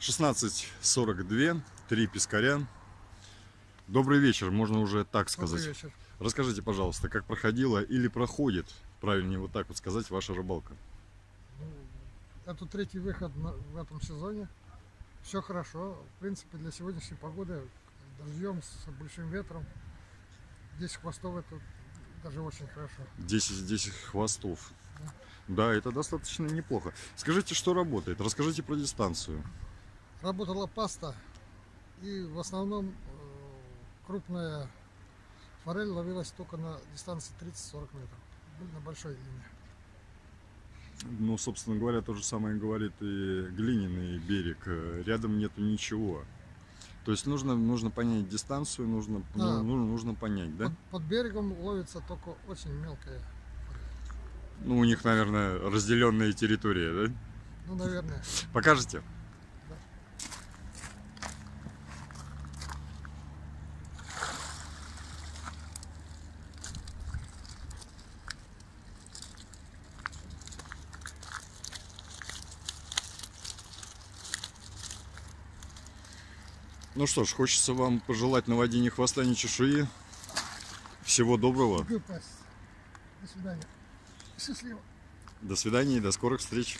16.42, три пескаря. Добрый вечер, можно уже так сказать. Добрый вечер. Расскажите, пожалуйста, как проходила или проходит, правильнее вот так вот сказать, ваша рыбалка? Ну, это третий выход в этом сезоне. Все хорошо. В принципе, для сегодняшней погоды, дождем, с большим ветром, 10 хвостов это даже очень хорошо. 10, 10 хвостов. Да, это достаточно неплохо. Скажите, что работает? Расскажите про дистанцию. Работала паста, и в основном э, крупная форель ловилась только на дистанции 30-40 метров. На большой линии. Ну, собственно говоря, то же самое говорит и глиняный берег. Э, Рядом нету ничего. То есть нужно, нужно понять дистанцию, нужно, Да. ну, нужно понять, да? Под, под берегом ловится только очень мелкая. Ну, у них, наверное, разделенная территория, да? Ну, наверное. Покажете? Ну что ж, хочется вам пожелать на воде ни хвоста, ни чешуи. Всего доброго. До свидания. Счастливо. До свидания и до скорых встреч.